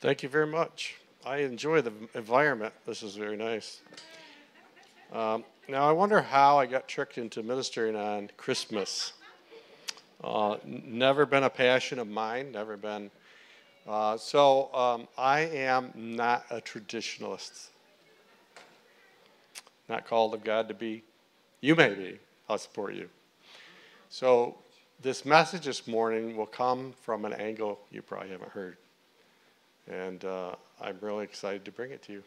Thank you very much. I enjoy the environment. This is very nice. Um, now, I wonder how I got tricked into ministering on Christmas. Uh, never been a passion of mine, never been. Uh, so, um, I am not a traditionalist. Not called of God to be. You may be. I'll support you. So, this message this morning will come from an angle you probably haven't heard. And uh, I'm really excited to bring it to you.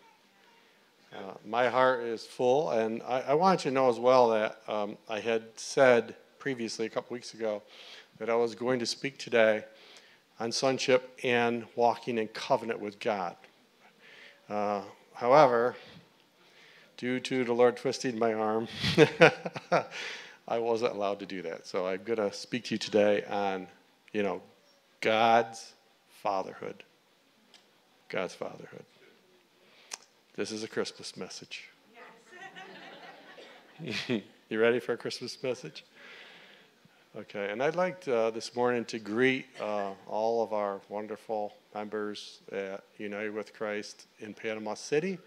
Uh, my heart is full, and I, I, want you to know as well that um, I had said previously, a couple weeks ago, that I was going to speak today on sonship and walking in covenant with God. Uh, however, due to the Lord twisting my arm, I wasn't allowed to do that. So I'm going to speak to you today on, you know, God's fatherhood. God's fatherhood. This is a Christmas message. Yes. you ready for a Christmas message? Okay, and I'd like to, uh, this morning to greet uh, all of our wonderful members at United with Christ in Panama City.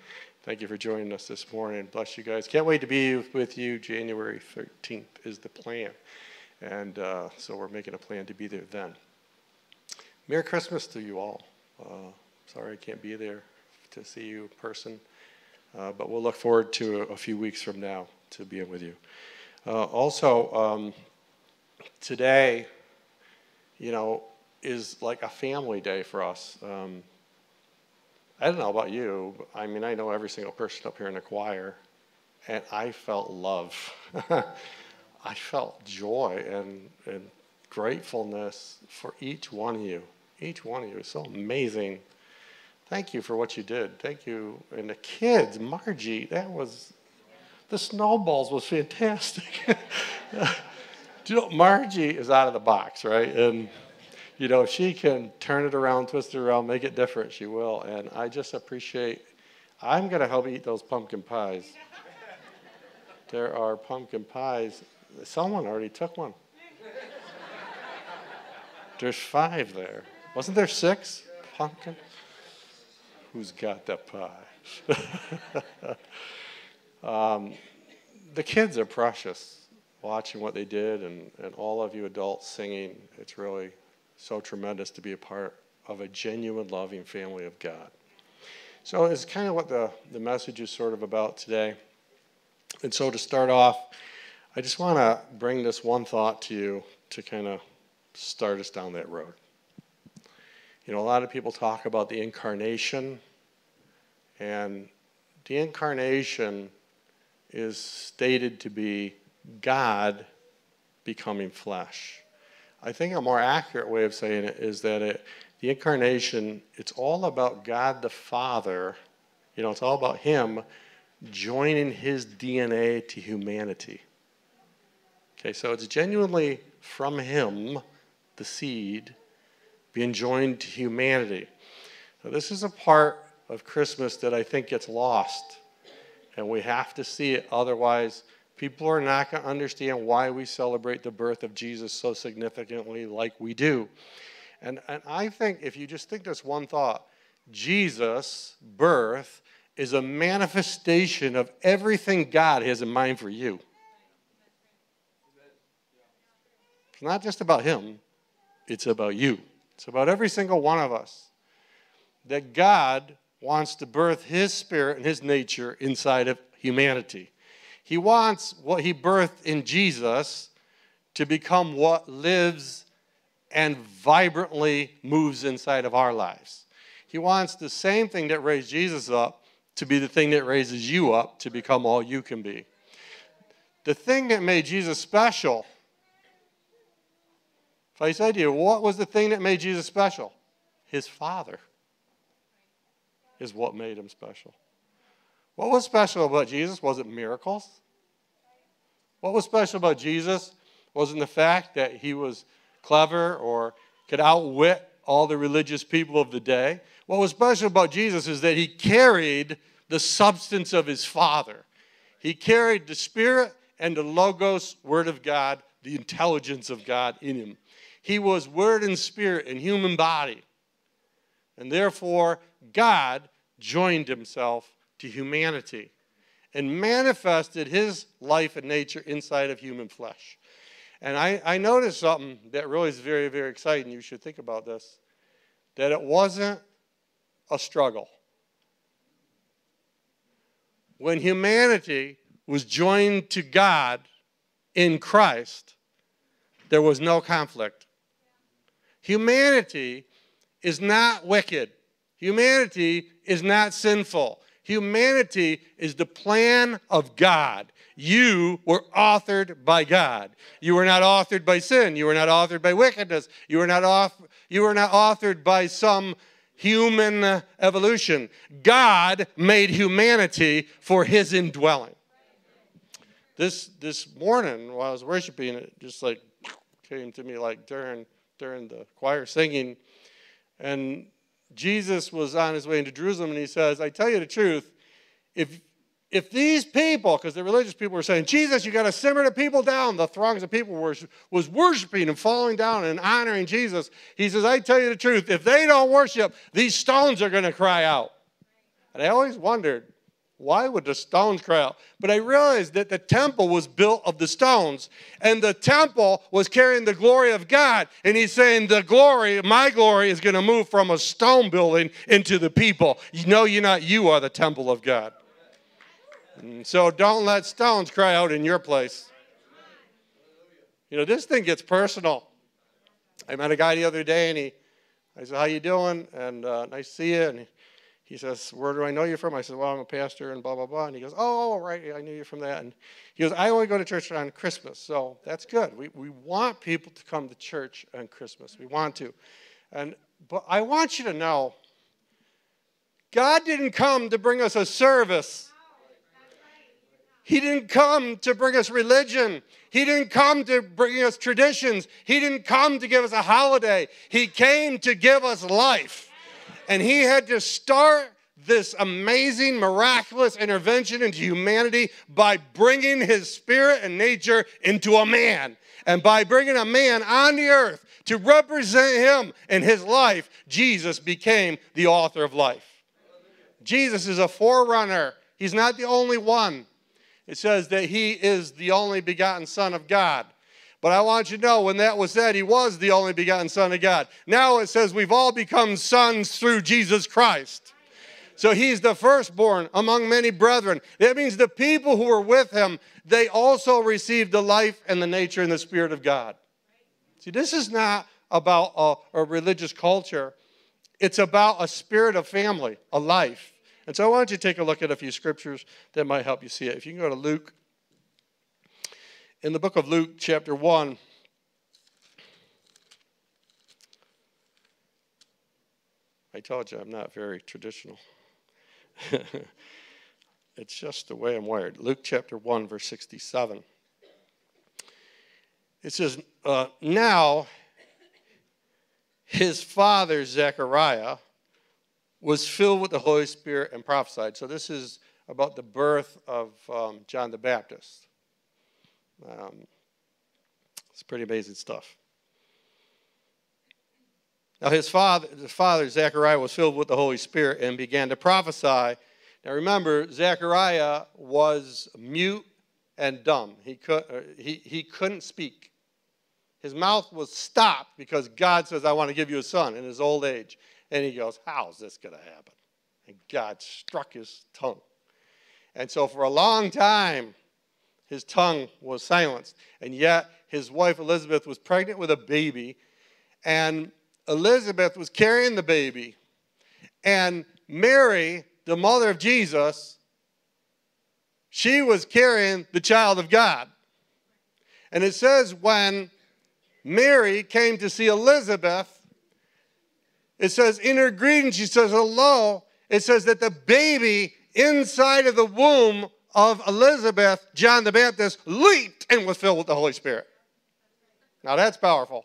Thank you for joining us this morning. Bless you guys. Can't wait to be with you. January 13th is the plan. And uh, so we're making a plan to be there then. Merry Christmas to you all. Uh, Sorry I can't be there to see you in person, uh, but we'll look forward to a, a, few weeks from now to being with you. Uh, also, um, today, you know, is like a family day for us. Um, I don't know about you. I mean, I know every single person up here in the choir, and I felt love. I felt joy and, and gratefulness for each one of you. Each one of you is so amazing Thank you for what you did. Thank you. And the kids, Margie, that was, the snowballs was fantastic. you know, Margie is out of the box, right? And, you know, if she can turn it around, twist it around, make it different, she will. And I just appreciate, I'm going to help eat those pumpkin pies. there are pumpkin pies. Someone already took one. There's five there. Wasn't there six pumpkin? who's got the pie. um, the kids are precious. Watching what they did, and, and all of you adults singing, it's really so tremendous to be a part of a genuine, loving family of God. So it's kind of what the, the message is sort of about today. And so to start off, I just want to bring this one thought to you to kind of start us down that road. You know, a lot of people talk about the incarnation, and the incarnation is stated to be God becoming flesh. I think a more accurate way of saying it is that it, the incarnation, it's all about God the Father. You know, it's all about Him joining His DNA to humanity. Okay, so it's genuinely from Him, the seed, being joined to humanity. Now, this is a part of Christmas that I think gets lost. And we have to see it, otherwise, people are not going to understand why we celebrate the birth of Jesus so significantly, like we do. And, and I think if you just think this one thought, Jesus' birth is a manifestation of everything God has in mind for you. It's not just about Him, it's about you. It's about every single one of us. That God wants to birth his spirit and his nature inside of humanity. He wants what he birthed in Jesus to become what lives and vibrantly moves inside of our lives. He wants the same thing that raised Jesus up to be the thing that raises you up to become all you can be. The thing that made Jesus special, if I said to you, what was the thing that made Jesus special? His Father is what made him special. What was special about Jesus? Was it miracles? What was special about Jesus wasn't the fact that he was clever or could outwit all the religious people of the day. What was special about Jesus is that he carried the substance of his Father. He carried the Spirit and the Logos, Word of God, the intelligence of God in him. He was Word and Spirit in human body. And therefore, God joined himself to humanity and manifested his life and nature inside of human flesh. And I, I noticed something that really is very, very exciting. You should think about this that it wasn't a struggle. When humanity was joined to God in Christ, there was no conflict. Humanity is not wicked. Humanity is not sinful. Humanity is the plan of God. You were authored by God. You were not authored by sin. You were not authored by wickedness. You were not off, you were not authored by some human evolution. God made humanity for his indwelling. This this morning while I was worshiping, it just like came to me like during during the choir singing. And Jesus was on his way into Jerusalem and he says, I tell you the truth, if if these people, because the religious people were saying, Jesus, you got to simmer the people down, the throngs of people were, was worshiping and falling down and honoring Jesus. He says, I tell you the truth, if they don't worship, these stones are going to cry out. And I always wondered, why would the stones cry out? But I realized that the temple was built of the stones, and the temple was carrying the glory of God. And he's saying, The glory, my glory, is going to move from a stone building into the people. You know, you're not, you are the temple of God. And so don't let stones cry out in your place. You know, this thing gets personal. I met a guy the other day, and he, I said, "How you doing?" And uh, nice to see you. And he says, Where do I know you from? I said, Well, I'm a pastor and blah, blah, blah. And he goes, oh, oh, right, I knew you from that. And he goes, I only go to church on Christmas. So that's good. We, we want people to come to church on Christmas. We want to. And but I want you to know God didn't come to bring us a service. He didn't come to bring us religion. He didn't come to bring us traditions. He didn't come to give us a holiday. He came to give us life. And he had to start this amazing, miraculous intervention into humanity by bringing his spirit and nature into a man. And by bringing a man on the earth to represent him in his life, Jesus became the author of life. Jesus is a forerunner, he's not the only one. It says that he is the only begotten Son of God. But I want you to know when that was said, he was the only begotten Son of God. Now it says we've all become sons through Jesus Christ. So he's the firstborn among many brethren. That means the people who were with him, they also received the life and the nature and the spirit of God. See, this is not about a, a religious culture, it's about a spirit of family, a life. And so I want you to take a look at a few scriptures that might help you see it. If you can go to Luke in the book of Luke, chapter 1. I told you I'm not very traditional. it's just the way I'm wired. Luke chapter 1, verse 67. It says, uh, Now his father, Zechariah, was filled with the Holy Spirit and prophesied. So this is about the birth of um, John the Baptist. Um, it's pretty amazing stuff. Now his father, his father Zechariah was filled with the Holy Spirit and began to prophesy. Now remember, Zechariah was mute and dumb. He, could, uh, he, he couldn't speak. His mouth was stopped because God says, I want to give you a son in his old age. And he goes, How's this going to happen? And God struck his tongue. And so for a long time, his tongue was silenced. And yet, his wife Elizabeth was pregnant with a baby, and Elizabeth was carrying the baby. And Mary, the mother of Jesus, she was carrying the child of God. And it says when Mary came to see Elizabeth, it says in her greeting, she says, Hello. It says that the baby inside of the womb of Elizabeth, John the Baptist leaped and was filled with the Holy Spirit. Now that's powerful.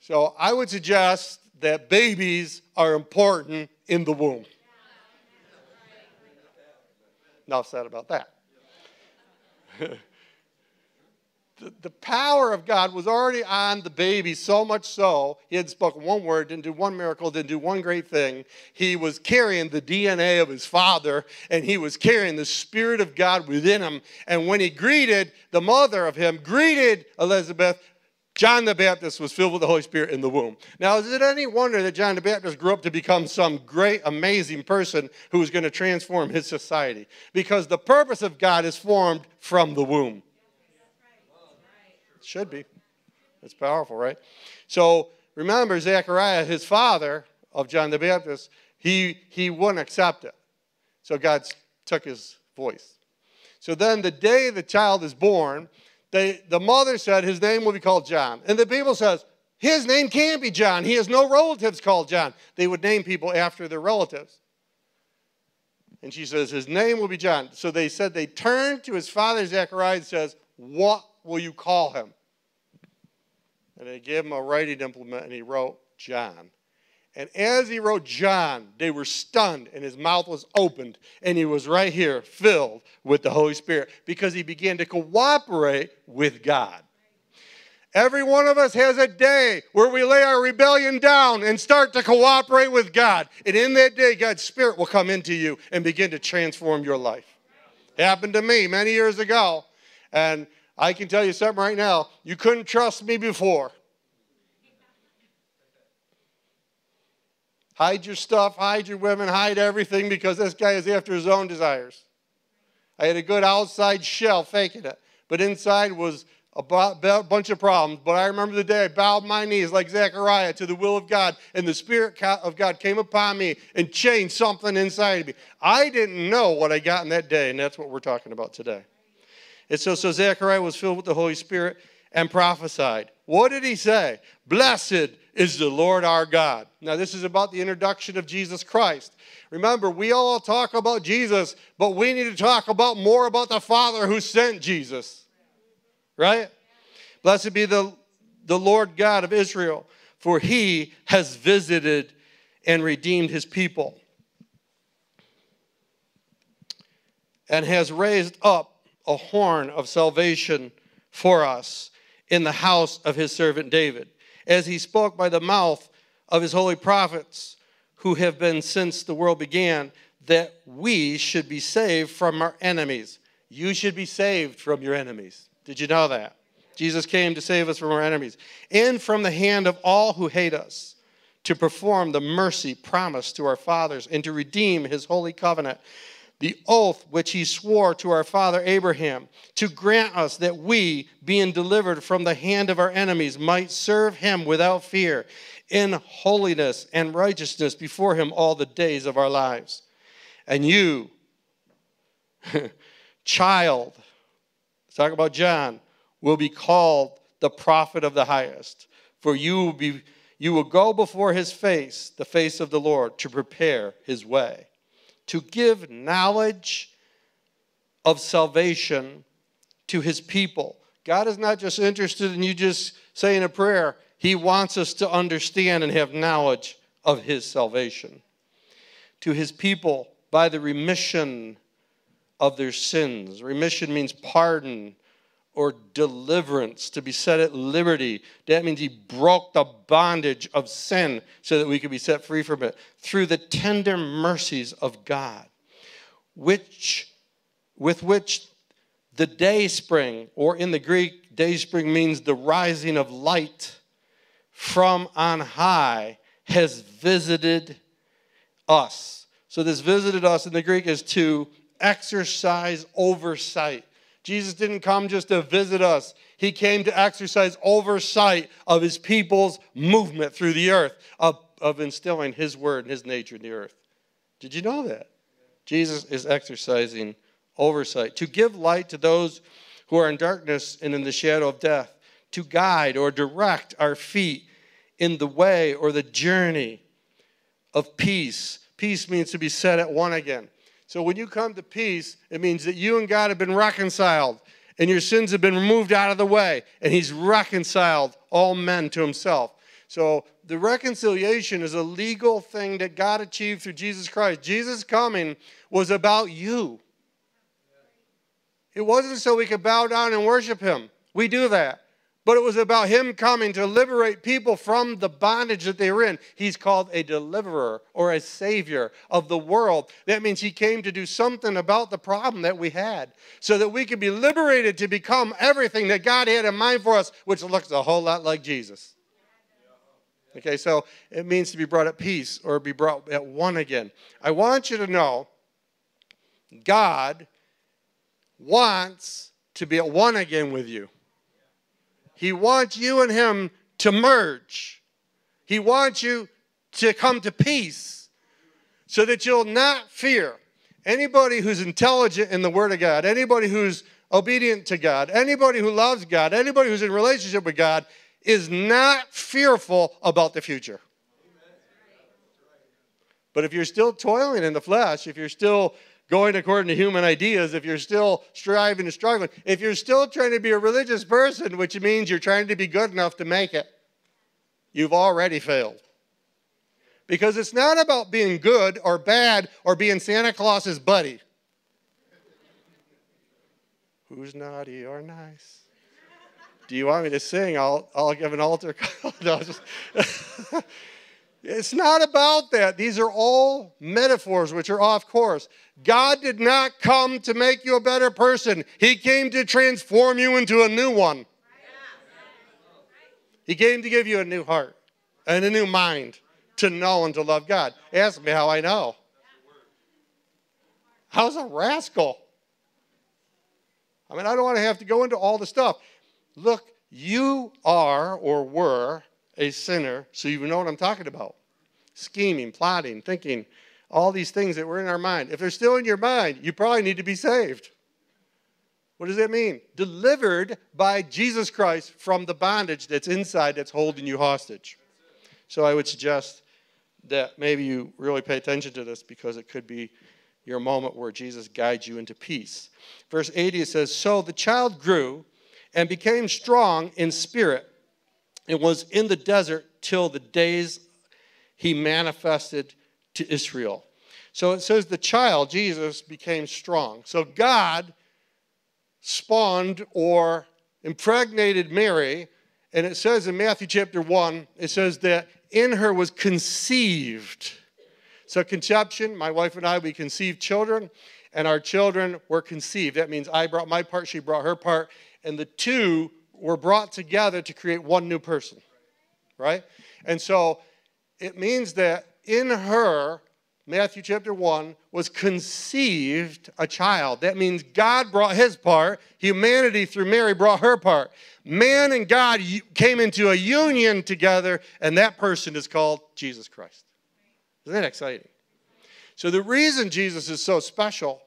So I would suggest that babies are important in the womb. Enough said about that. the, power of God was already on the baby, so much so, he had spoken one word, didn't do one miracle, didn't do one great thing. He was carrying the DNA of his father, and he was carrying the Spirit of God within him. And when he greeted the mother of him, greeted Elizabeth, John the Baptist was filled with the Holy Spirit in the womb. Now, is it any wonder that John the Baptist grew up to become some great, amazing person who was going to transform his society? Because the purpose of God is formed from the womb. Should be. It's powerful, right? So remember, Zechariah, his father of John the Baptist, he, he wouldn't accept it. So God took his voice. So then the day the child is born, they, the mother said his name will be called John. And the people says, his name can't be John. He has no relatives called John. They would name people after their relatives. And she says, his name will be John. So they said they turned to his father Zechariah and says, what will you call him? And they gave him a writing implement and he wrote John. And as he wrote John, they were stunned and his mouth was opened and he was right here filled with the Holy Spirit because he began to cooperate with God. Every one of us has a day where we lay our rebellion down and start to cooperate with God. And in that day, God's Spirit will come into you and begin to transform your life. It happened to me many years ago. And I can tell you something right now. You couldn't trust me before. Hide your stuff, hide your women, hide everything because this guy is after his own desires. I had a good outside shell faking it, but inside was a bunch of problems. But I remember the day I bowed my knees like Zechariah to the will of God, and the Spirit of God came upon me and changed something inside of me. I didn't know what I got in that day, and that's what we're talking about today. And so, so Zechariah was filled with the Holy Spirit and prophesied. What did he say? Blessed is the Lord our God. Now, this is about the introduction of Jesus Christ. Remember, we all talk about Jesus, but we need to talk about more about the Father who sent Jesus. Right? Blessed be the, the Lord God of Israel, for he has visited and redeemed his people and has raised up a horn of salvation for us in the house of his servant David, as he spoke by the mouth of his holy prophets who have been since the world began, that we should be saved from our enemies. You should be saved from your enemies. Did you know that? Jesus came to save us from our enemies and from the hand of all who hate us, to perform the mercy promised to our fathers and to redeem his holy covenant the oath which he swore to our father Abraham, to grant us that we, being delivered from the hand of our enemies, might serve him without fear, in holiness and righteousness before him all the days of our lives. And you, child, talk about John, will be called the prophet of the highest, for you will be you will go before his face, the face of the Lord, to prepare his way to give knowledge of salvation to his people. God is not just interested in you just saying a prayer, He wants us to understand and have knowledge of His salvation. To His people by the remission of their sins. Remission means pardon or deliverance, to be set at liberty. That means he broke the bondage of sin so that we could be set free from it through the tender mercies of God, which with which the day spring, or in the Greek, day spring means the rising of light from on high, has visited us. So, this visited us in the Greek is to exercise oversight Jesus didn't come just to visit us, He came to exercise oversight of His people's movement through the earth, of, of instilling His word and His nature in the earth. Did you know that? Jesus is exercising oversight to give light to those who are in darkness and in the shadow of death, to guide or direct our feet in the way or the journey of peace. Peace means to be set at one again. So when you come to peace, it means that you and God have been reconciled and your sins have been removed out of the way, and He's reconciled all men to Himself. So the reconciliation is a legal thing that God achieved through Jesus Christ. Jesus' coming was about you. It wasn't so we could bow down and worship him. We do that. But it was about him coming to liberate people from the bondage that they were in. He's called a deliverer or a savior of the world. That means he came to do something about the problem that we had so that we could be liberated to become everything that God had in mind for us, which looks a whole lot like Jesus. Okay, so it means to be brought at peace or be brought at one again. I want you to know God wants to be at one again with you. He wants you and Him to merge. He wants you to come to peace so that you'll not fear. Anybody who's intelligent in the Word of God, anybody who's obedient to God, anybody who loves God, anybody who's in relationship with God is not fearful about the future. But if you're still toiling in the flesh, if you're still going according to human ideas, if you're still striving and struggling, if you're still trying to be a religious person, which means you're trying to be good enough to make it, you've already failed. Because it's not about being good or bad or being Santa Claus's buddy. Who's naughty or nice? Do you want me to sing? I'll, I'll give an altar call. no, it's not about that. These are all metaphors which are off course. God did not come to make you a better person, He came to transform you into a new one. He came to give you a new heart and a new mind to know and to love God. Ask me how I know. How's a rascal? I mean, I don't want to have to go into all the stuff. Look, you are or were a sinner, so you know what I'm talking about. Scheming, plotting, thinking, all these things that were in our mind. If they're still in your mind, you probably need to be saved. What does that mean? Delivered by Jesus Christ from the bondage that's inside that's holding you hostage. So I would suggest that maybe you really pay attention to this because it could be your moment where Jesus guides you into peace. Verse 80 it says, So the child grew and became strong in spirit and was in the desert till the days he manifested to Israel. So it says the child, Jesus, became strong. So God spawned or impregnated Mary, and it says in Matthew chapter 1, it says that in her was conceived. So, conception, my wife and I, we conceived children, and our children were conceived. That means I brought my part, she brought her part, and the two were brought together to create one new person, right? And so it means that in her, Matthew chapter 1, was conceived a child. That means God brought his part, humanity through Mary brought her part. Man and God came into a union together, and that person is called Jesus Christ. Isn't that exciting? So, the reason Jesus is so special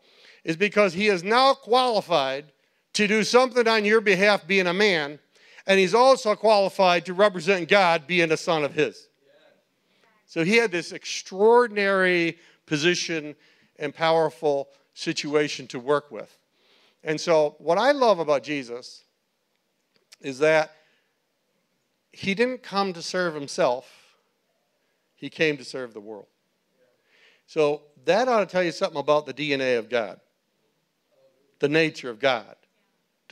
is because he is now qualified to do something on your behalf being a man, and he's also qualified to represent God being a son of his. So he had this extraordinary position and powerful situation to work with. And so, what I love about Jesus is that he didn't come to serve himself, he came to serve the world. So, that ought to tell you something about the DNA of God, the nature of God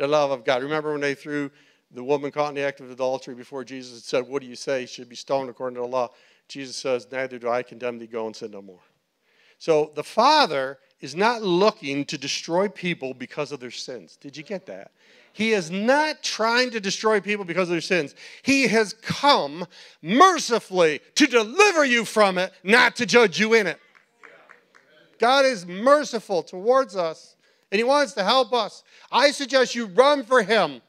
the love of God. Remember when they threw the woman caught in the act of adultery before Jesus and said, What do you say? She should be stoned according to the law. Jesus says, Neither do I condemn thee, go and sin no more. So the Father is not looking to destroy people because of their sins. Did you get that? He is not trying to destroy people because of their sins. He has come mercifully to deliver you from it, not to judge you in it. God is merciful towards us and He wants to help us. I suggest you run for Him.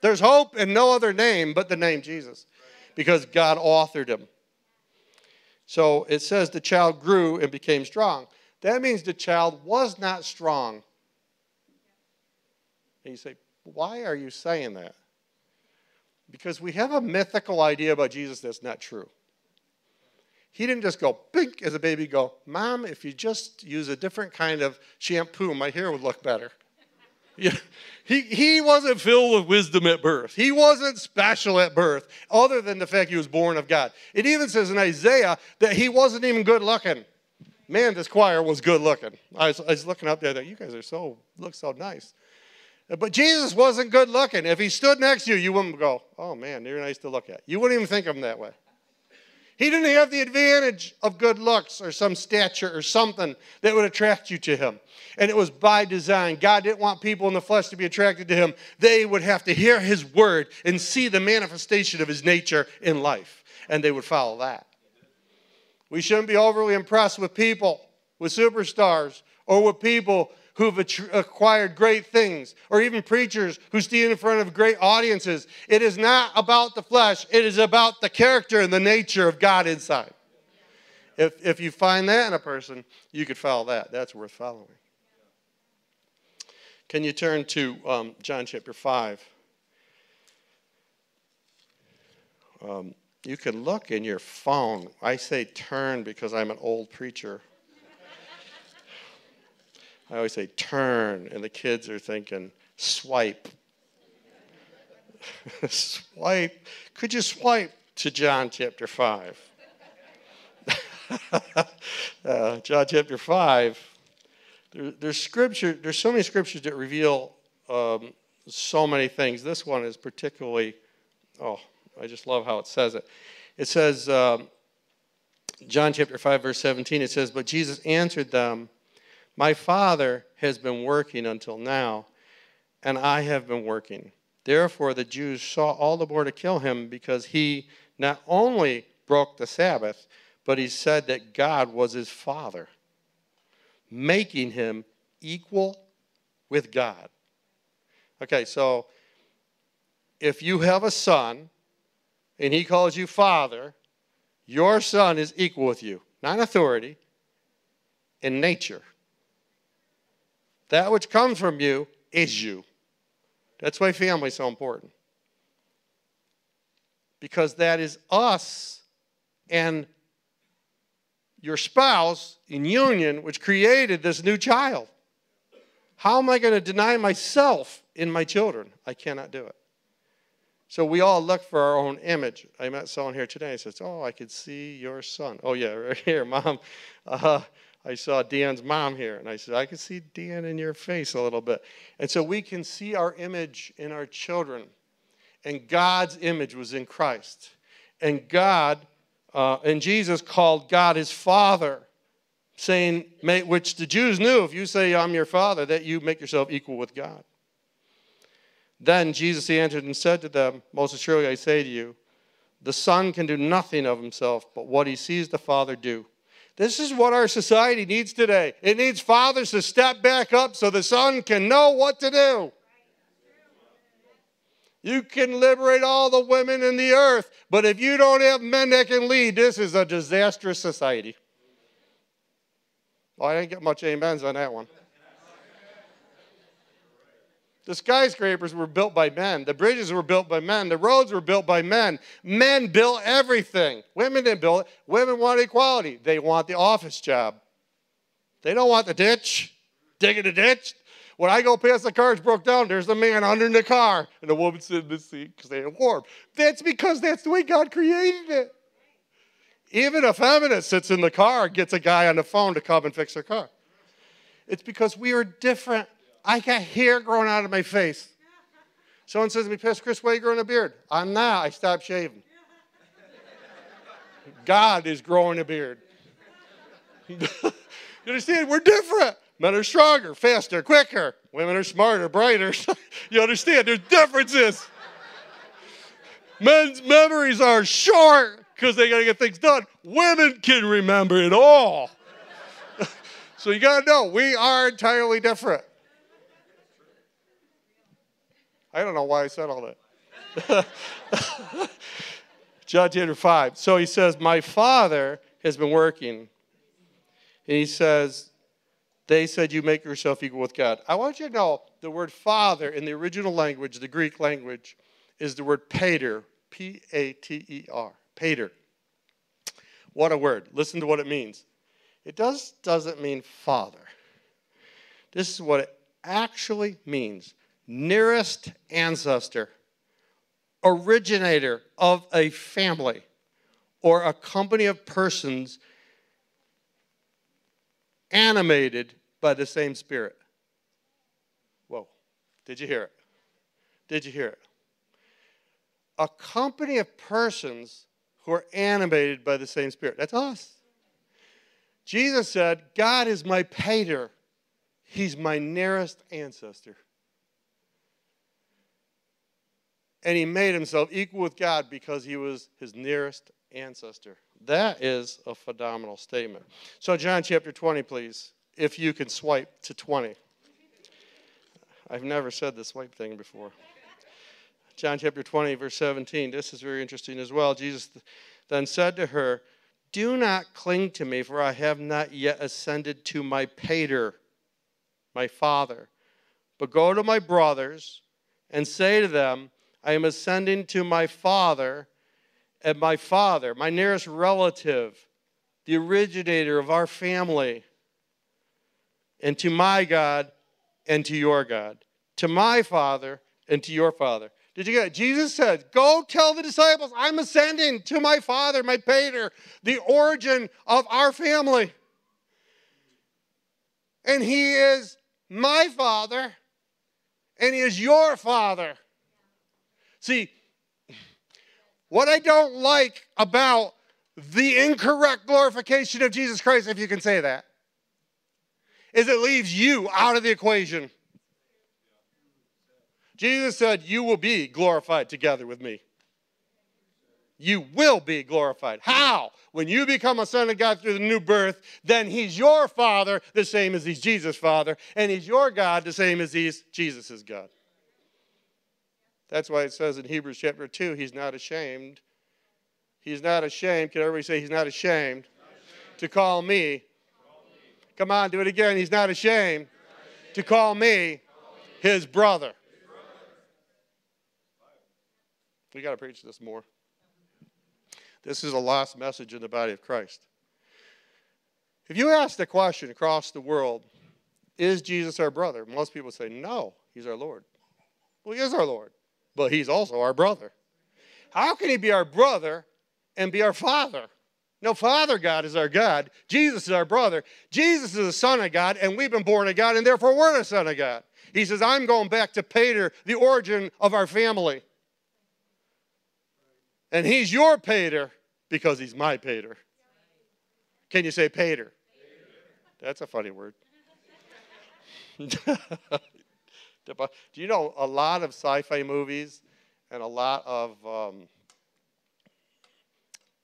There's hope in no other name but the name Jesus because God authored Him. So it says the child grew and became strong. That means the child was not strong. And you say, why are you saying that? Because we have a mythical idea about Jesus that's not true. He didn't just go, bink, as a baby, go, Mom, if you just use a different kind of shampoo, my hair would look better. Yeah. He, he wasn't filled with wisdom at birth. He wasn't special at birth, other than the fact he was born of God. It even says in Isaiah that he wasn't even good looking. Man, this choir was good looking. I was, I was looking up there, that you guys are so look so nice. But Jesus wasn't good looking. If he stood next to you, you wouldn't go, "Oh man, they're nice to look at." You wouldn't even think of him that way. He didn't have the advantage of good looks or some stature or something that would attract you to him. And it was by design. God didn't want people in the flesh to be attracted to him. They would have to hear his word and see the manifestation of his nature in life, and they would follow that. We shouldn't be overly impressed with people, with superstars, or with people who've acquired great things, or even preachers who stand in front of great audiences. It is not about the flesh, it is about the character and the nature of God inside. If, if you find that in a person, you could follow that. That's worth following. Can you turn to um, John chapter 5? Um, you can look in your phone. I say turn because I'm an old preacher. I always say turn, and the kids are thinking swipe. swipe. Could you swipe to John chapter 5? uh, John chapter 5. There, there's scripture, there's so many scriptures that reveal um, so many things. This one is particularly, oh, I just love how it says it. It says, um, John chapter 5, verse 17, it says, But Jesus answered them, my Father has been working until now, and I have been working. Therefore, the Jews saw all the more to kill him because he not only broke the Sabbath, but he said that God was his Father, making him equal with God. Okay, so if you have a son and he calls you Father, your son is equal with you, not authority, in nature. That which comes from you is you. That's why family is so important. Because that is us and your spouse in union, which created this new child. How am I going to deny myself in my children? I cannot do it. So we all look for our own image. I met someone here today and says, Oh, I could see your son. Oh, yeah, right here, mom. Uh, I saw Dan's mom here, and I said, I can see Dan in your face a little bit. And so we can see our image in our children. And God's image was in Christ. And God, uh, and Jesus called God his Father, saying, which the Jews knew, if you say, I'm your Father, that you make yourself equal with God. Then Jesus answered and said to them, Most assuredly I say to you, the Son can do nothing of himself, but what he sees the Father do. This is what our society needs today. It needs fathers to step back up so the son can know what to do. You can liberate all the women in the earth, but if you don't have men that can lead, this is a disastrous society. Well, I didn't get much amens on that one. The skyscrapers were built by men. The bridges were built by men. The roads were built by men. Men built everything. Women didn't build it. Women want equality. They want the office job. They don't want the ditch, digging the ditch. When I go past the car, it's broke down. There's a man under the car, and the woman sitting in the seat because they are warm. That's because that's the way God created it. Even a feminist sits in the car, gets a guy on the phone to come and fix her car. It's because we are different. I got hair growing out of my face. Someone says to me, Pastor Chris, why are you growing a beard? I'm not. I stopped shaving. God is growing a beard. you understand? We're different. Men are stronger, faster, quicker. Women are smarter, brighter. you understand? There's differences. Men's memories are short because they got to get things done. Women can remember it all. so you got to know we are entirely different. I don't know why I said all that. John chapter 5. So he says, My father has been working. And he says, They said, You make yourself equal with God. I want you to know the word father in the original language, the Greek language, is the word pater. P A T E R. Pater. What a word. Listen to what it means. It does, doesn't mean father. This is what it actually means nearest ancestor, originator of a family or a company of persons animated by the same Spirit. Whoa, did you hear it? Did you hear it? A company of persons who are animated by the same Spirit. That's us. Jesus said, God is my pater, He's my nearest ancestor. And He made Himself equal with God because He was His nearest ancestor. That is a phenomenal statement. So, John chapter 20, please, if you can swipe to 20. I've never said the swipe thing before. John chapter 20, verse 17. This is very interesting as well. Jesus then said to her, Do not cling to me, for I have not yet ascended to my pater, my father. But go to my brothers and say to them, I am ascending to my father and my father, my nearest relative, the originator of our family, and to my God and to your God, to my father and to your father. Did you get it? Jesus said, Go tell the disciples, I'm ascending to my father, my pater, the origin of our family. And he is my father, and he is your father. See, what I don't like about the incorrect glorification of Jesus Christ, if you can say that, is it leaves you out of the equation. Jesus said, You will be glorified together with me. You will be glorified. How? When you become a son of God through the new birth, then He's your Father, the same as He's Jesus' Father, and He's your God, the same as He's Jesus' God. That's why it says in Hebrews chapter 2, He's not ashamed. He's not ashamed. Can everybody say He's not ashamed, not ashamed. to call me? call me? Come on, do it again. He's not ashamed, not ashamed. to call me, call me. His brother. We got to preach this more. This is a lost message in the body of Christ. If you ask the question across the world, is Jesus our brother? Most people say, no, he's our Lord. Well, he is our Lord, but he's also our brother. How can he be our brother and be our father? No, Father God is our God. Jesus is our brother. Jesus is the Son of God, and we've been born of God, and therefore we're the Son of God. He says, I'm going back to Pater, the origin of our family. And he's your pater because he's my pater. Can you say pater? That's a funny word. Do you know a lot of sci fi movies and a lot of um,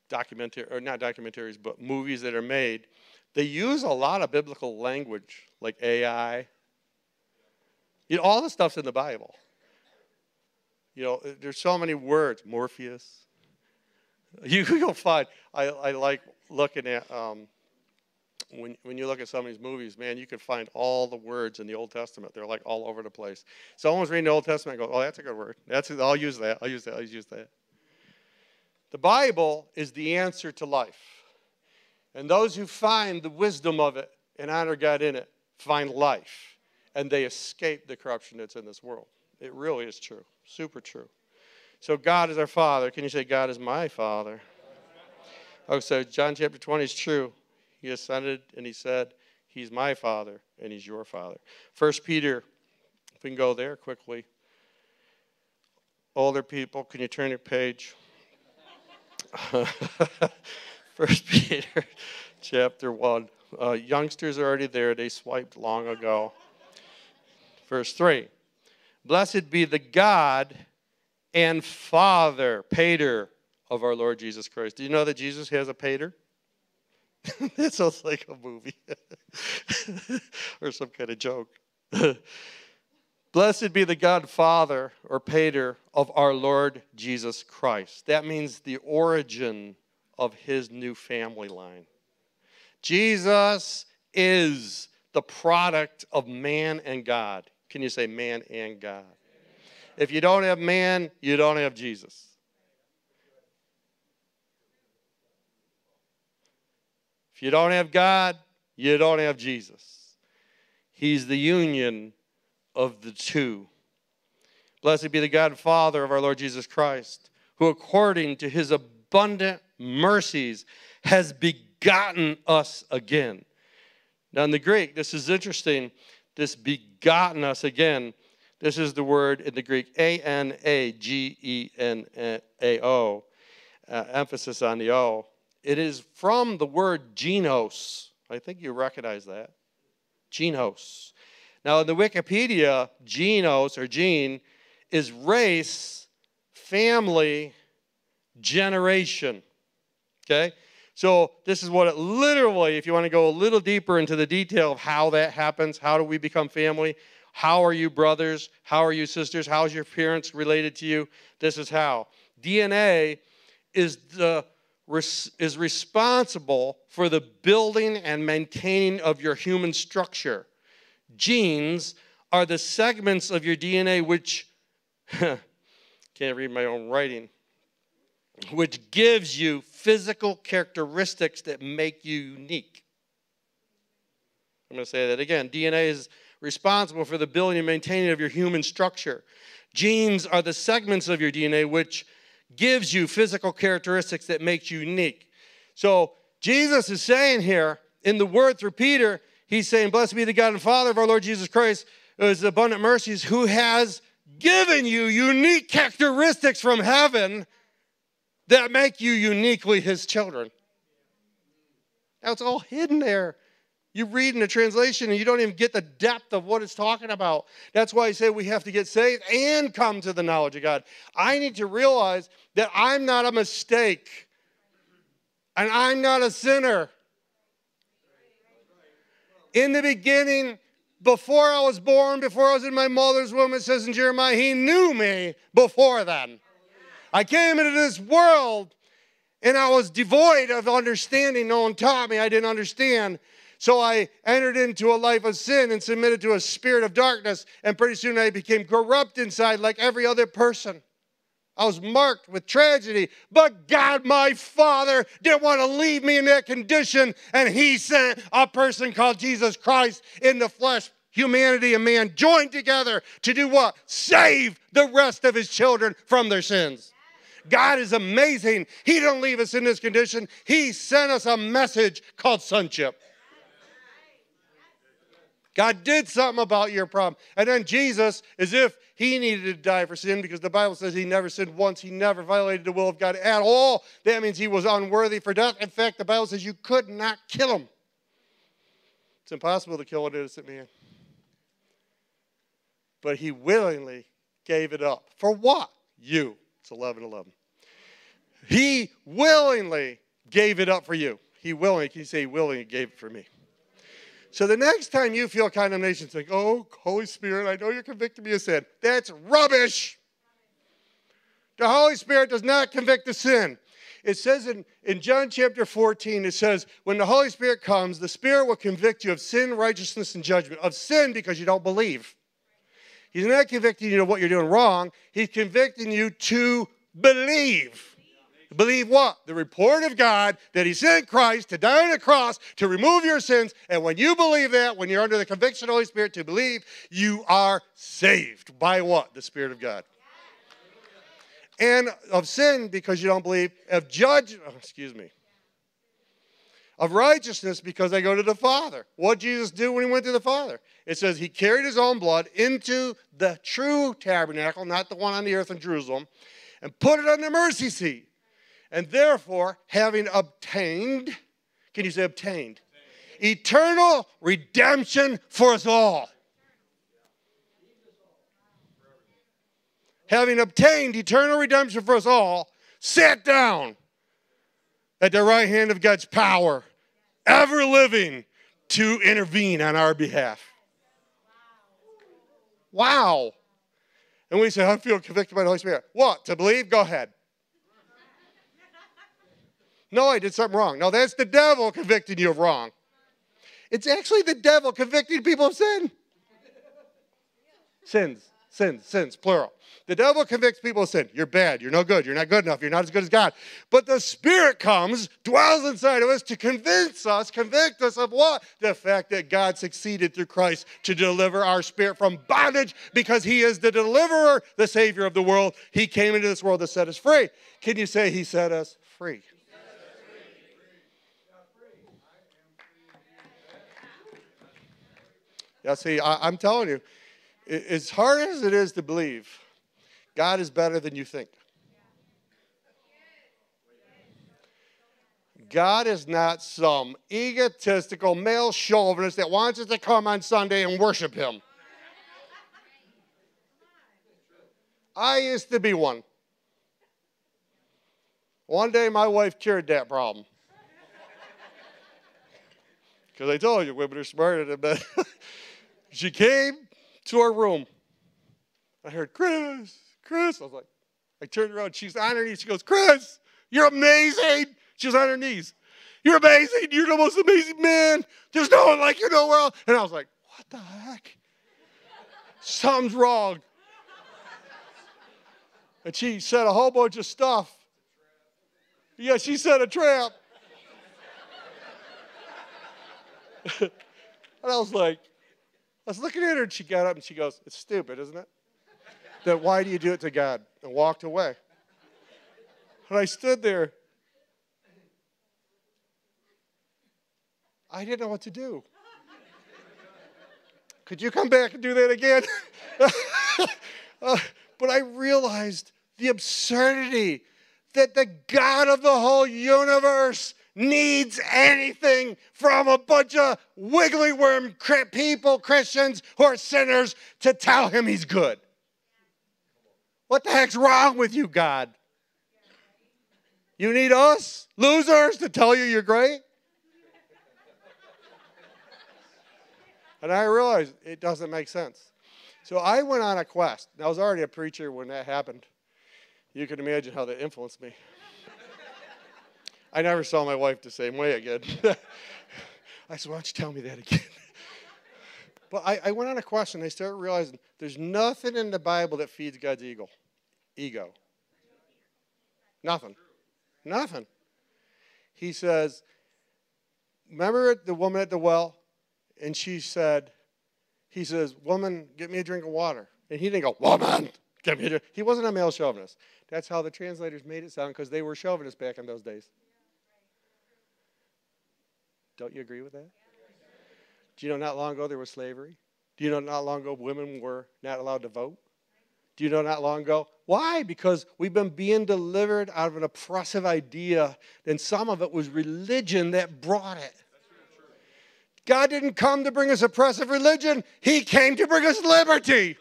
documentary, or not documentaries, but movies that are made, they use a lot of biblical language like AI. You know, all the stuff's in the Bible. You know, there's so many words Morpheus, you, will find, I, I like looking at, um, when, when you look at some of these movies, man, you can find all the words in the Old Testament. They're like all over the place. Someone's reading the Old Testament and go, oh, that's a good word. That's, I'll use that. I'll use that. I'll use that. The Bible is the answer to life. And those who find the wisdom of it and honor God in it find life. And they escape the corruption that's in this world. It really is true. Super true. So God is our Father. Can you say, God is my Father? Oh, so John chapter 20 is true. He ascended and he said, He's my Father and He's your Father. First Peter, if we can go there quickly. Older people, can you turn your page? First Peter chapter 1. Uh, youngsters are already there. They swiped long ago. Verse 3 Blessed be the God and Father, Pater of our Lord Jesus Christ. Do you know that Jesus has a Pater? that sounds like a movie or some kind of joke. Blessed be the God Father or Pater of our Lord Jesus Christ. That means the origin of his new family line. Jesus is the product of man and God. Can you say man and God? If you don't have man, you don't have Jesus. You don't have God, you don't have Jesus. He's the union of the two. Blessed be the God Father of our Lord Jesus Christ, who according to his abundant mercies has begotten us again. Now, in the Greek, this is interesting. This begotten us again. This is the word in the Greek A N A G E N A O, uh, emphasis on the O. It is from the word genos. I think you recognize that. Genos. Now, in the Wikipedia, genos or gene is race, family, generation. Okay? So, this is what it literally, if you want to go a little deeper into the detail of how that happens, how do we become family? How are you brothers? How are you sisters? How is your parents related to you? This is how. DNA is the is responsible for the building and maintaining of your human structure. Genes are the segments of your DNA which can't read my own writing which gives you physical characteristics that make you unique. I'm going to say that again. DNA is responsible for the building and maintaining of your human structure. Genes are the segments of your DNA which gives you physical characteristics that makes you unique. So Jesus is saying here in the word through Peter, he's saying, Blessed be the God and Father of our Lord Jesus Christ, who is abundant mercies, who has given you unique characteristics from heaven that make you uniquely his children. Now it's all hidden there. You read in the translation and you don't even get the depth of what it's talking about. That's why I say we have to get saved and come to the knowledge of God. I need to realize that I'm not a mistake and I'm not a sinner. In the beginning, before I was born, before I was in my mother's womb, it says in Jeremiah, He knew me before then. I came into this world and I was devoid of understanding. No one taught me, I didn't understand. So I entered into a life of sin and submitted to a spirit of darkness, and pretty soon I became corrupt inside like every other person. I was marked with tragedy, but God, my Father, didn't want to leave me in that condition, and He sent a person called Jesus Christ in the flesh. Humanity and man joined together to do what? Save the rest of His children from their sins. God is amazing. He didn't leave us in this condition. He sent us a message called sonship. God did something about your problem. And then Jesus, as if he needed to die for sin, because the Bible says he never sinned once, he never violated the will of God at all. That means he was unworthy for death. In fact, the Bible says you could not kill him. It's impossible to kill an innocent man. But he willingly gave it up. For what? You. It's 11 11. He willingly gave it up for you. He willingly, can you say willingly gave it for me? So the next time you feel condemnation, think, oh, Holy Spirit, I know you're convicting me of sin. That's rubbish. The Holy Spirit does not convict of sin. It says in, in John chapter 14, it says, when the Holy Spirit comes, the Spirit will convict you of sin, righteousness, and judgment. Of sin because you don't believe. He's not convicting you of what you're doing wrong, He's convicting you to believe. Believe what? The report of God that He sent Christ to die on the cross to remove your sins. And when you believe that, when you're under the conviction of the Holy Spirit to believe, you are saved. By what? The Spirit of God. And of sin because you don't believe, of judge, oh, excuse me, of righteousness because I go to the Father. What Jesus do when he went to the Father? It says he carried his own blood into the true tabernacle, not the one on the earth in Jerusalem, and put it on the mercy seat. And therefore, having obtained, can you say obtained? Eternal redemption for us all. Having obtained eternal redemption for us all, sat down at the right hand of God's power, ever living to intervene on our behalf. Wow. And we say, I feel convicted by the Holy Spirit. What? To believe? Go ahead. No, I did something wrong. No, that's the devil convicting you of wrong. It's actually the devil convicting people of sin. Sins, sins, sins, plural. The devil convicts people of sin. You're bad. You're no good. You're not good enough. You're not as good as God. But the Spirit comes, dwells inside of us to convince us, convict us of what? The fact that God succeeded through Christ to deliver our spirit from bondage because He is the deliverer, the Savior of the world. He came into this world to set us free. Can you say He set us free? Yeah, see, I, am telling you, as hard as it is to believe, God is better than you think. God is not some egotistical male chauvinist that wants us to come on Sunday and worship Him. I used to be one. One day my wife cured that problem. Because I told you, women are smarter than men. she came to our room. I heard, Chris, Chris. I was like, I turned around. She's on her knees. She goes, Chris, you're amazing. She's on her knees. You're amazing. You're the most amazing man. There's no one like you nowhere else. And I was like, what the heck? Something's wrong. And she said a whole bunch of stuff. Yeah, she said a trap. and I was like, I was looking at her and she got up and she goes, It's stupid, isn't it? That why do you do it to God? And walked away. And I stood there. I didn't know what to do. Could you come back and do that again? uh, but I realized the absurdity that the God of the whole universe needs anything from a bunch of wiggly worm people, Christians who are sinners, to tell him he's good. What the heck's wrong with you, God? You need us, losers, to tell you you're great? And I realized it doesn't make sense. So I went on a quest. I was already a preacher when that happened. You can imagine how that influenced me. I never saw my wife the same way again. I said, Why don't you tell me that again? but I, I, went on a quest and I started realizing there's nothing in the Bible that feeds God's ego. Ego. Nothing. Nothing. He says, Remember the woman at the well? And she said, He says, Woman, get me a drink of water. And he didn't go, Woman, get me a drink. He wasn't a male chauvinist. That's how the translators made it sound because they were chauvinists back in those days. Don't you agree with that? Do you know not long ago there was slavery? Do you know not long ago women were not allowed to vote? Do you know not long ago? Why? Because we've been being delivered out of an oppressive idea, and some of it was religion that brought it. God didn't come to bring us oppressive religion, He came to bring us liberty.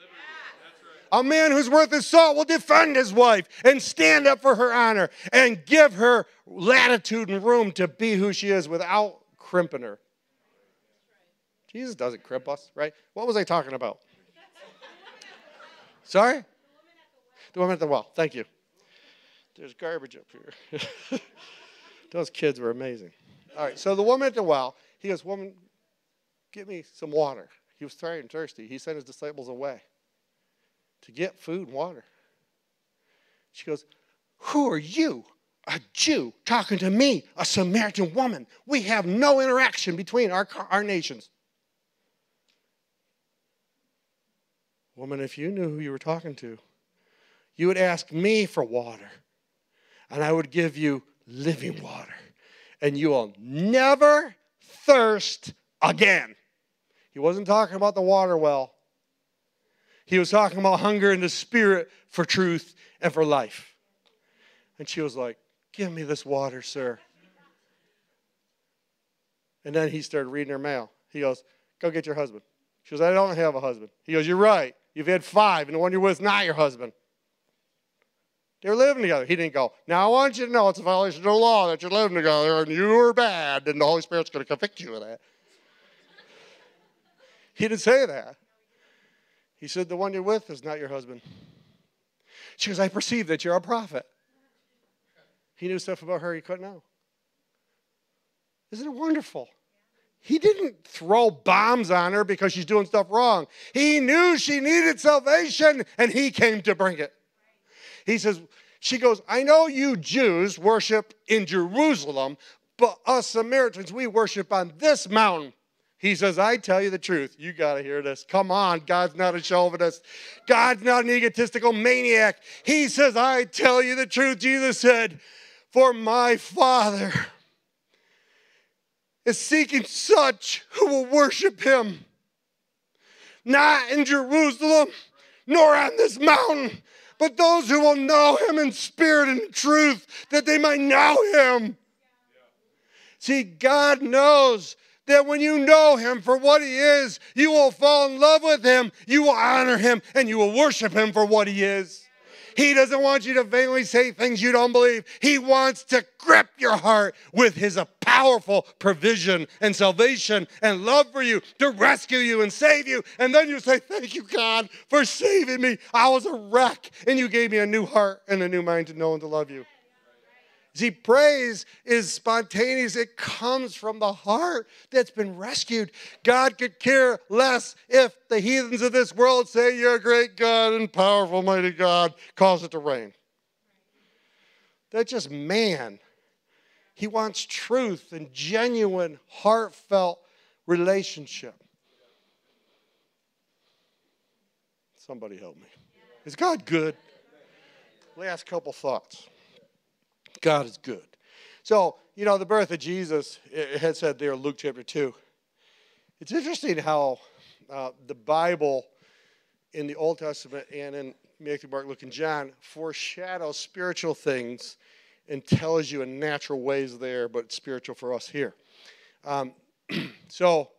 A man who's worth his salt will defend his wife and stand up for her honor and give her latitude and room to be who she is without crimping her. Jesus doesn't crimp us, right? What was I talking about? Sorry? The woman at the well. Thank you. There's garbage up here. Those kids were amazing. All right, so the woman at the well, he goes, Woman, get me some water. He was tired and thirsty. He sent his disciples away to get food and water. She goes, Who are you? A Jew talking to me, a Samaritan woman. We have no interaction between our, our nations. Woman, if you knew who you were talking to, you would ask me for water, and I would give you living water, and you will never thirst again. He wasn't talking about the water well. He was talking about hunger in the spirit for truth and for life. And she was like, Give me this water, sir. And then he started reading her mail. He goes, Go get your husband. She goes, I don't have a husband. He goes, You're right. You've had five, and the one you're with is not your husband. They're living together. He didn't go, Now I want you to know it's a violation of the law that you're living together and you are bad, and the Holy Spirit's going to convict you of that. He didn't say that. He said, The one you're with is not your husband. She goes, I perceive that you're a prophet. He knew stuff about her he couldn't know. Isn't it wonderful? He didn't throw bombs on her because she's doing stuff wrong. He knew she needed salvation and he came to bring it. He says, She goes, I know you Jews worship in Jerusalem, but us Samaritans, we worship on this mountain. He says, I tell you the truth. You got to hear this. Come on. God's not a chauvinist. God's not an egotistical maniac. He says, I tell you the truth. Jesus said, For my Father is seeking such who will worship him. not in Jerusalem, nor on this mountain, but those who will know him in spirit and truth, that they might know him. See, God knows that when you know him for what he is, you will fall in love with him, you will honor him, and you will worship him for what he is. He doesn't want you to vainly say things you don't believe. He wants to grip your heart with his powerful provision and salvation and love for you to rescue you and save you. And then you say, Thank you, God, for saving me. I was a wreck, and you gave me a new heart and a new mind to know and to love you. See, praise is spontaneous. It comes from the heart that's been rescued. God could care less if the heathens of this world say, You're a great God and powerful, mighty God, cause it to rain. That's just man. He wants truth and genuine, heartfelt relationship. Somebody help me. Is God good? Last couple thoughts. God is good. So, you know, the birth of Jesus, it had said there, Luke chapter 2. It's interesting how uh, the Bible in the Old Testament and in Matthew, Mark, Luke, and John foreshadows spiritual things and tells you in natural ways there, but spiritual for us here. Um, so,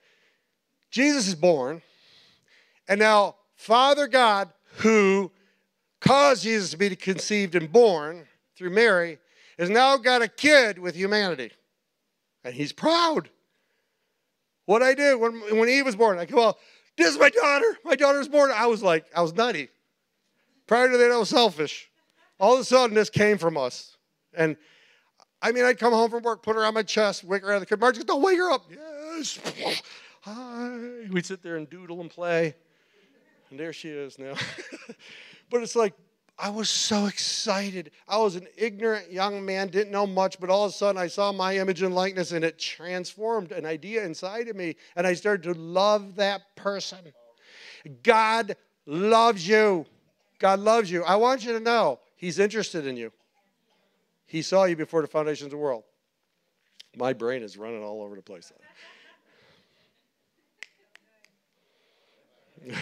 Jesus is born, and now Father God, who caused Jesus to be conceived and born through Mary, has now got a kid with humanity. And he's proud. What I did when, when Eve was born, I go, well, this is my daughter. My daughter's born. I was like, I was nutty. Prior to that, I was selfish. All of a sudden, this came from us. And I mean, I'd come home from work, put her on my chest, wake her out of the crib. Marge goes, don't wake her up. Yes. Hi. We'd sit there and doodle and play. And there she is now. but it's like, I was so excited. I was an ignorant young man, didn't know much, but all of a sudden I saw my image and likeness and it transformed an idea inside of me. And I started to love that person. God loves you. God loves you. I want you to know He's interested in you. He saw you before the foundations of the world. My brain is running all over the place.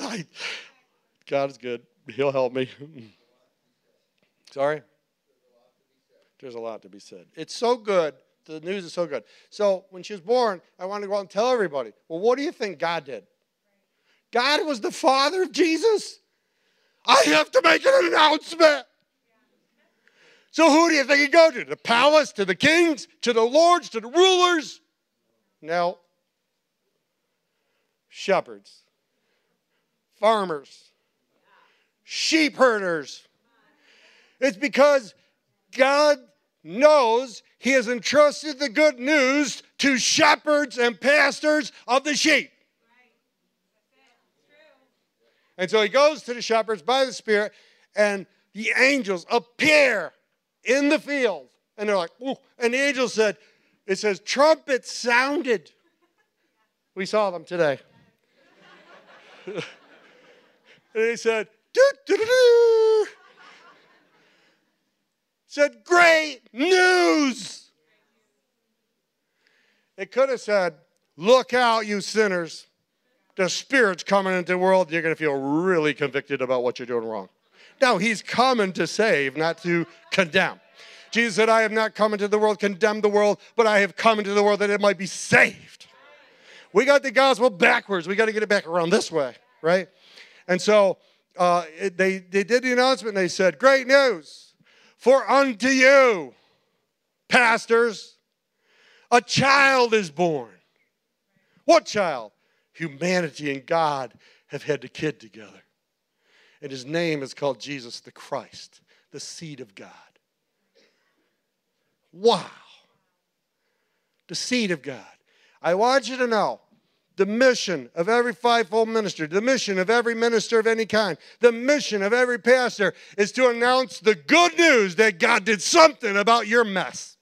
I, God is good. He'll help me. Sorry? There's a lot to be said. It's so good. The news is so good. So when she was born, I wanted to go out and tell everybody. Well, what do you think God did? God was the father of Jesus. I have to make an announcement. So who do you think he go to? The palace, to the kings, to the lords, to the rulers? No. Shepherds, farmers, sheep herders. It's because God knows He has entrusted the good news to shepherds and pastors of the sheep. And so he goes to the shepherds by the Spirit, and the angels appear in the field. And they're like, Ooh. and the angel said, it says, trumpets sounded. We saw them today. and he said, Said, great news. It could have said, look out, you sinners. The Spirit's coming into the world. You're going to feel really convicted about what you're doing wrong. No, He's coming to save, not to condemn. Jesus said, I have not come into the world, condemned the world, but I have come into the world that it might be saved. We got the gospel backwards. We got to get it back around this way, right? And so uh, they, they did the announcement they said, Great news, for unto you, pastors, a child is born. What child? Humanity and God have had a kid together. And his name is called Jesus the Christ, the seed of God. Wow. The seed of God. I want you to know the mission of every fivefold minister, the mission of every minister of any kind, the mission of every pastor is to announce the good news that God did something about your mess.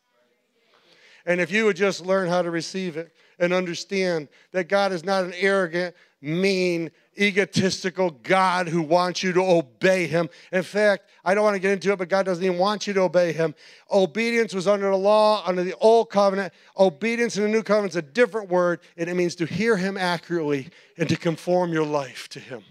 And if you would just learn how to receive it and understand that God is not an arrogant, mean, egotistical God who wants you to obey him. In fact, I don't want to get into it, but God doesn't even want you to obey him. Obedience was under the law, under the old covenant. Obedience in the new covenant is a different word, and it means to hear him accurately and to conform your life to him.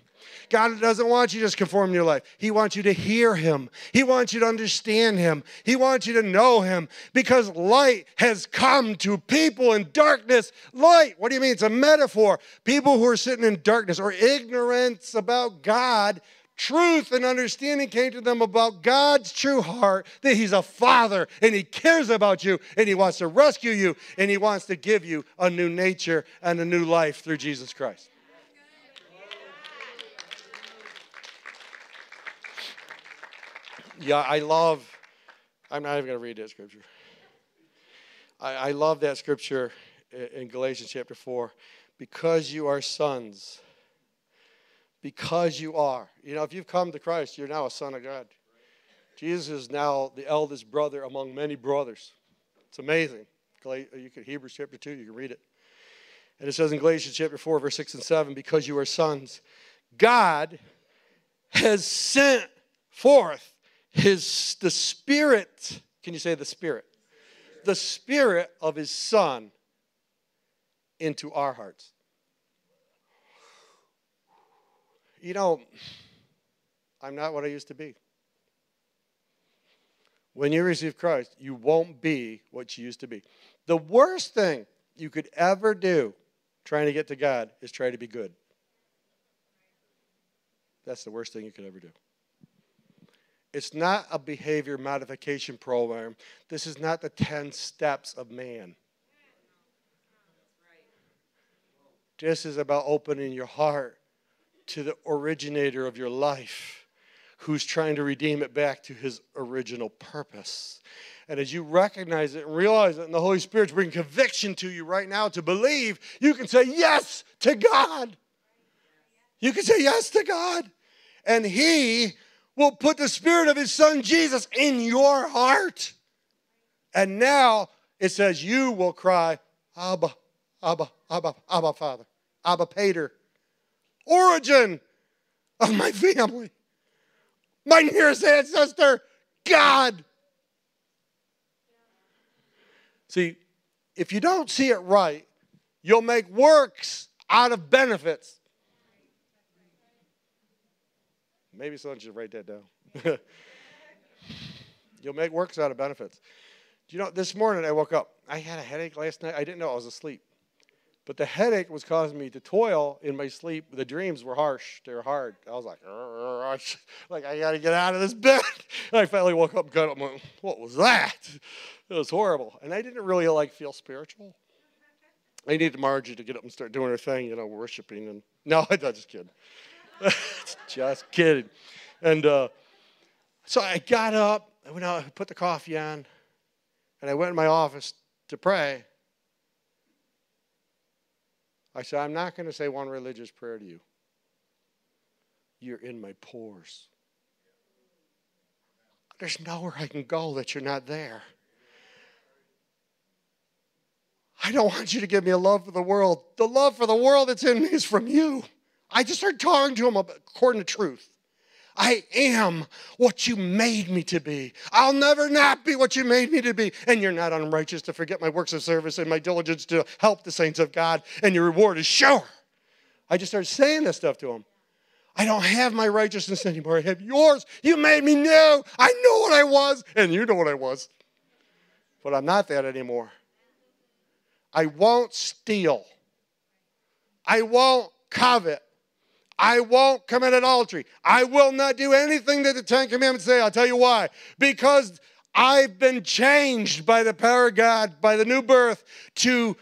God doesn't want you just conform your life. He wants you to hear Him. He wants you to understand Him. He wants you to know Him because light has come to people in darkness. Light, what do you mean? It's a metaphor. People who are sitting in darkness or ignorance about God truth and understanding came to them about God's true heart that He's a Father and He cares about you and He wants to rescue you and He wants to give you a new nature and a new life through Jesus Christ. Yeah, I love, I'm not even going to read that scripture. I, I love that scripture in Galatians chapter 4. Because you are sons, because you are. You know, if you've come to Christ, you're now a son of God. Jesus is now the eldest brother among many brothers. It's amazing. You can Hebrews chapter 2, you can read it. And it says in Galatians chapter 4, verse 6 and 7, because you are sons, God has sent forth his the spirit can you say the spirit? The spirit of his son into our hearts. You know i'm not what i used to be. When you receive christ you won't be what you used to be. The worst thing you could ever do trying to get to god is try to be good. That's the worst thing you could ever do it's not a behavior modification program. This is not the 10 steps of man. This is about opening your heart to the originator of your life who's trying to redeem it back to his original purpose. And as you recognize it and realize it, and the Holy Spirit's bringing conviction to you right now to believe, you can say yes to God. You can say yes to God. And He will put the spirit of his son Jesus in your heart. And now it says, You will cry, Abba, Abba, Abba, Abba, Father, Abba, Pater, origin of my family, my nearest ancestor, God. See, if you don't see it right, you'll make works out of benefits. Maybe someone should write that down. You'll make works out of benefits. Do you know, this morning I woke up. I had a headache last night. I didn't know I was asleep. But the headache was causing me to toil in my sleep. The dreams were harsh. They were hard. I was like, like I got to get out of this bed. And I finally woke up and got up went, what was that? It was horrible. And I didn't really like feel spiritual. I needed Margie to get up and start doing her thing, you know, worshiping. And no, I'm just kidding. just kidding. And uh, so I got up, I went out, I put the coffee on, and I went in my office to pray. I said, I'm not going to say one religious prayer to you. You're in my pores. There's nowhere I can go that you're not there. I don't want you to give me a love for the world. The love for the world that's in me is from you. I just started talking to him according to truth. I am what you made me to be. I'll never not be what you made me to be. And you're not unrighteous to forget my works of service and my diligence to help the saints of God, and your reward is sure. I just started saying this stuff to him. I don't have my righteousness anymore. I have yours. You made me new. I know what I was, and you know what I was. But I'm not that anymore. I won't steal. I won't covet. I won't commit adultery. I will not do anything that the Ten Commandments say. I'll tell you why. Because I've been changed by the power of God, by the new birth, to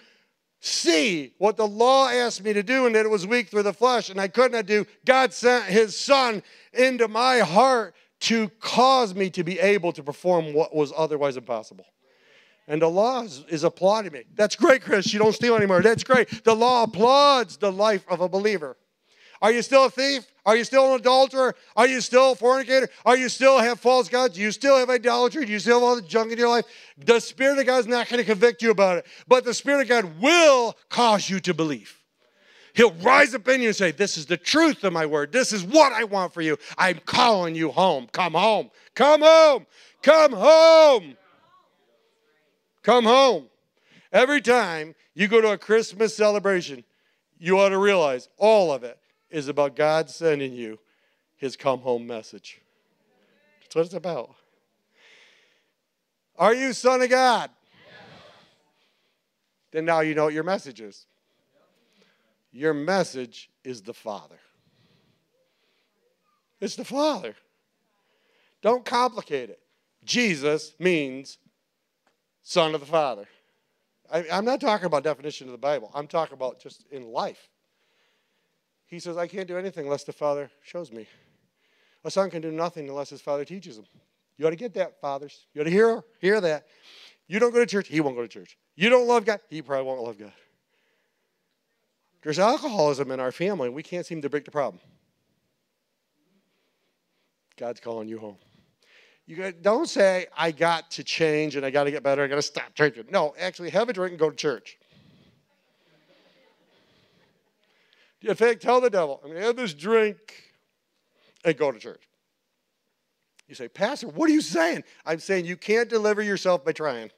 see what the law asked me to do and that it was weak through the flesh and I could not do. God sent his son into my heart to cause me to be able to perform what was otherwise impossible. And the law is, is applauding me. That's great, Chris. You don't steal anymore. That's great. The law applauds the life of a believer. Are you still a thief? Are you still an adulterer? Are you still a fornicator? Are you still have false gods? Do you still have idolatry? Do you still have all the junk in your life? The Spirit of God is not going to convict you about it, but the Spirit of God will cause you to believe. He'll rise up in you and say, This is the truth of my word. This is what I want for you. I'm calling you home. Come home. Come home. Come home. Come home. Every time you go to a Christmas celebration, you ought to realize all of it is about God sending you his come home message. That's what it's about. Are you son of God? Then now you know what your message is. Your message is the Father. It's the Father. Don't complicate it. Jesus means Son of the Father. I, am not talking about definition of the Bible. I'm talking about just in life. He says, I can't do anything unless the Father shows me. A son can do nothing unless his father teaches him. You ought to get that, fathers. You ought to hear, hear that. You don't go to church, he won't go to church. You don't love God, he probably won't love God. There's alcoholism in our family, and we can't seem to break the problem. God's calling you home. You got, don't say, I got to change and I got to get better, I got to stop drinking. No, actually, have a drink and go to church. In fact, tell the devil, I'm going to have this drink and go to church. You say, Pastor, what are you saying? I'm saying you can't deliver yourself by trying.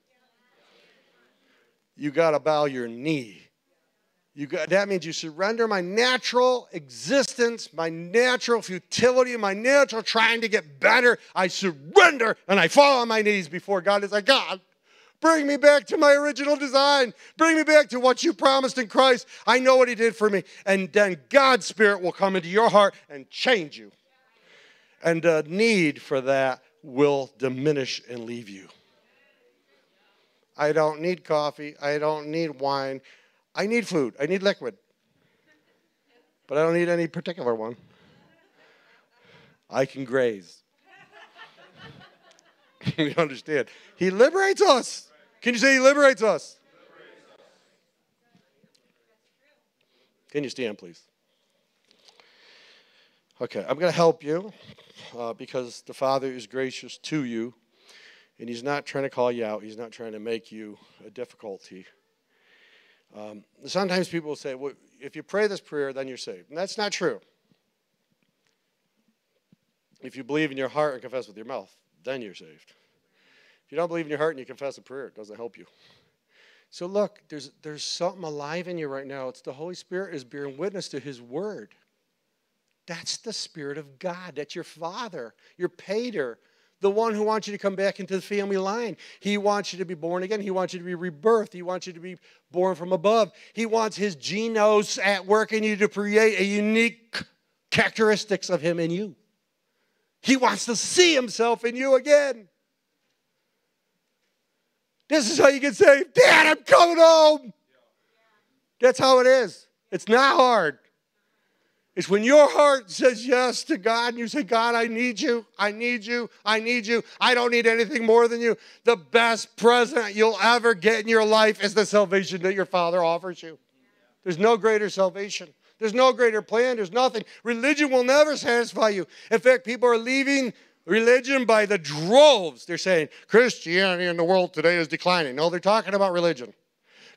You got to bow your knee you got, that means you surrender my natural existence, my natural futility, my natural trying to get better. I surrender and I fall on my knees before God. It's like, God, bring me back to my original design. Bring me back to what you promised in Christ. I know what He did for me. And then God's Spirit will come into your heart and change you. And the need for that will diminish and leave you. I don't need coffee. I don't need wine. I need food. I need liquid. But I don't need any particular one. I can graze. you understand? He liberates us. Can you say He liberates us? Can you stand, please? Okay, I'm going to help you uh, because the Father is gracious to you, and He's not trying to call you out. He's not trying to make you a difficulty. Um, sometimes people will say, well, if you pray this prayer, then you're saved. And that's not true. If you believe in your heart and confess with your mouth, then you're saved. If you don't believe in your heart and you confess a prayer, it doesn't help you. So look, there's there's something alive in you right now. It's the Holy Spirit is bearing witness to His Word. That's the Spirit of God. That's your Father, your Pater, the one who wants you to come back into the family line. He wants you to be born again. He wants you to be rebirthed. He wants you to be born from above. He wants his genos at work in you to create a unique characteristics of him in you. He wants to see himself in you again. This is how you get saved. Dad, I'm coming home. That's how it is. It's not hard. It's when your heart says yes to God and you say, God, I need you. I need you. I need you. I don't need anything more than you. The best present you'll ever get in your life is the salvation that your Father offers you. There's no greater salvation. There's no greater plan. There's nothing. Religion will never satisfy you. In fact, people are leaving religion by the droves. They're saying Christianity in the world today is declining. No, they're talking about religion.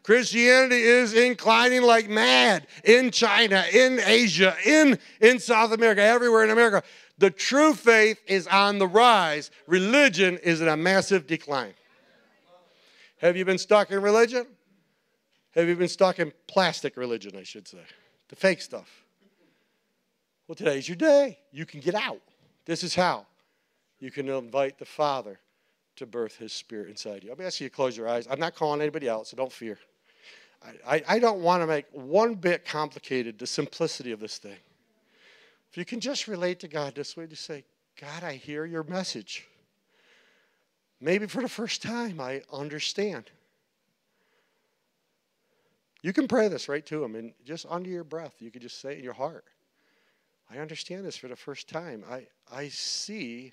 Christianity is inclining like mad in China, in Asia, in, in South America, everywhere in America. The true faith is on the rise. Religion is in a massive decline. Have you been stuck in religion? Have you been stuck in plastic religion, I should say? The fake stuff. Well, today's your day. You can get out. This is how. You can invite the Father to birth His Spirit inside you. I'm asking you to close your eyes. I'm not calling anybody out, so don't fear. I, I don't want to make one bit complicated the simplicity of this thing. If you can just relate to God this way, just say, God, I hear your message. Maybe for the first time, I understand. You can pray this right to Him, and just under your breath, you can just say in your heart, I understand this for the first time. I, I see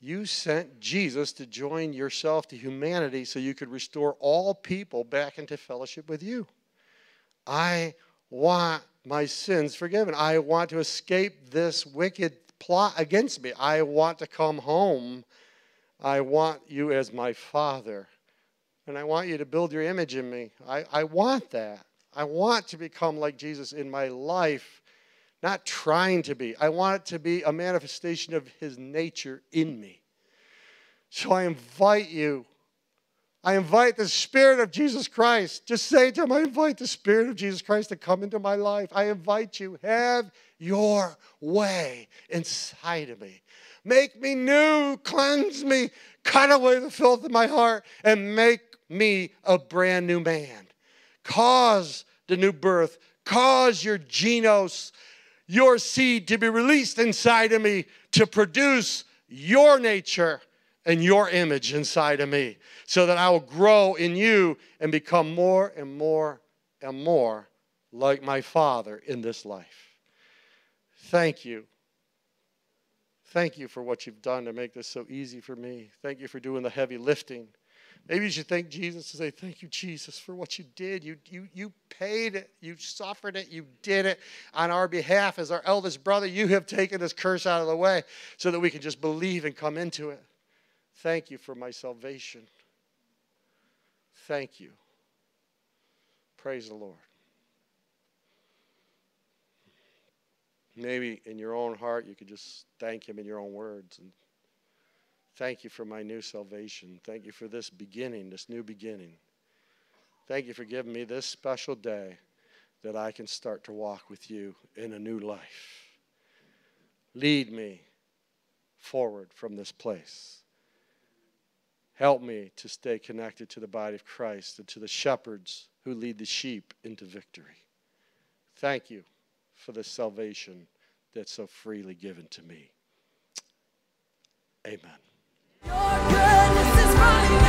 you sent Jesus to join yourself to humanity so you could restore all people back into fellowship with you. I want my sins forgiven. I want to escape this wicked plot against me. I want to come home. I want you as my father. And I want you to build your image in me. I, I want that. I want to become like Jesus in my life, not trying to be. I want it to be a manifestation of his nature in me. So I invite you. I invite the Spirit of Jesus Christ. Just say to him, I invite the Spirit of Jesus Christ to come into my life. I invite you, have your way inside of me. Make me new, cleanse me, cut away the filth of my heart, and make me a brand new man. Cause the new birth, cause your genos, your seed to be released inside of me to produce your nature and your image inside of me so that I will grow in you and become more and more and more like my Father in this life. Thank you. Thank you for what you've done to make this so easy for me. Thank you for doing the heavy lifting. Maybe you should thank Jesus and say, Thank you, Jesus, for what you did. You, you, you paid it, you suffered it, you did it on our behalf. As our eldest brother, you have taken this curse out of the way so that we can just believe and come into it. Thank you for my salvation. Thank you. Praise the Lord. Maybe in your own heart, you could just thank Him in your own words and Thank you for my new salvation. Thank you for this beginning, this new beginning. Thank you for giving me this special day that I can start to walk with you in a new life. Lead me forward from this place. Help me to stay connected to the body of Christ and to the shepherds who lead the sheep into victory. Thank you for the salvation that's so freely given to me. Amen. Your goodness is running